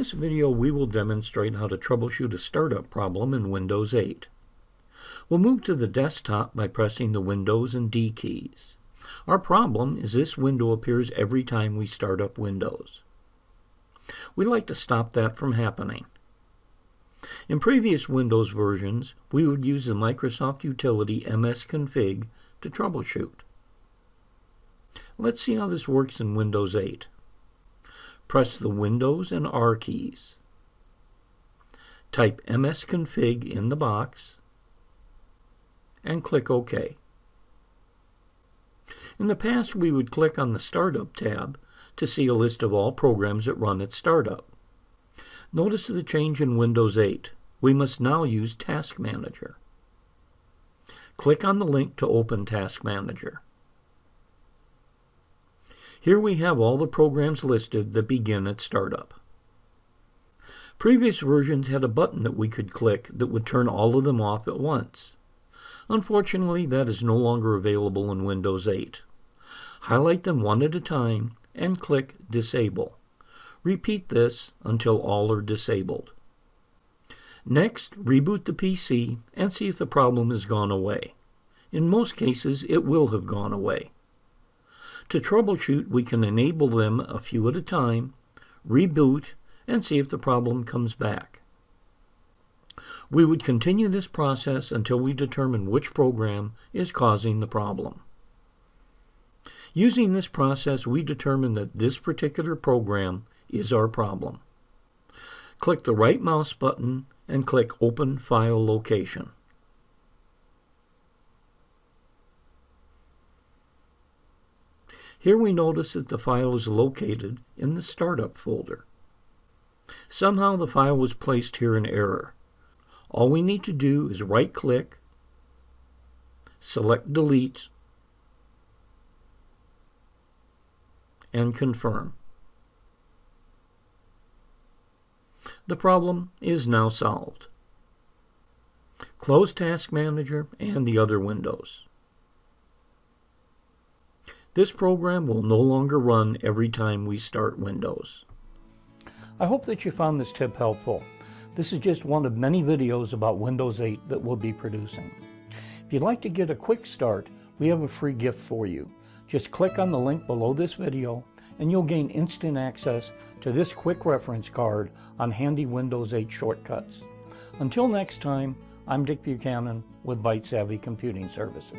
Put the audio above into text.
this video, we will demonstrate how to troubleshoot a startup problem in Windows 8. We'll move to the desktop by pressing the Windows and D keys. Our problem is this window appears every time we start up Windows. We'd like to stop that from happening. In previous Windows versions, we would use the Microsoft utility msconfig to troubleshoot. Let's see how this works in Windows 8. Press the Windows and R keys. Type msconfig in the box and click OK. In the past, we would click on the Startup tab to see a list of all programs that run at startup. Notice the change in Windows 8. We must now use Task Manager. Click on the link to open Task Manager. Here we have all the programs listed that begin at startup. Previous versions had a button that we could click that would turn all of them off at once. Unfortunately, that is no longer available in Windows 8. Highlight them one at a time and click Disable. Repeat this until all are disabled. Next, reboot the PC and see if the problem has gone away. In most cases, it will have gone away. To troubleshoot, we can enable them a few at a time, reboot, and see if the problem comes back. We would continue this process until we determine which program is causing the problem. Using this process, we determine that this particular program is our problem. Click the right mouse button and click Open File Location. Here we notice that the file is located in the Startup folder. Somehow the file was placed here in error. All we need to do is right-click, select Delete, and confirm. The problem is now solved. Close Task Manager and the other windows. This program will no longer run every time we start Windows. I hope that you found this tip helpful. This is just one of many videos about Windows 8 that we'll be producing. If you'd like to get a quick start, we have a free gift for you. Just click on the link below this video and you'll gain instant access to this quick reference card on handy Windows 8 shortcuts. Until next time, I'm Dick Buchanan with Byte Savvy Computing Services.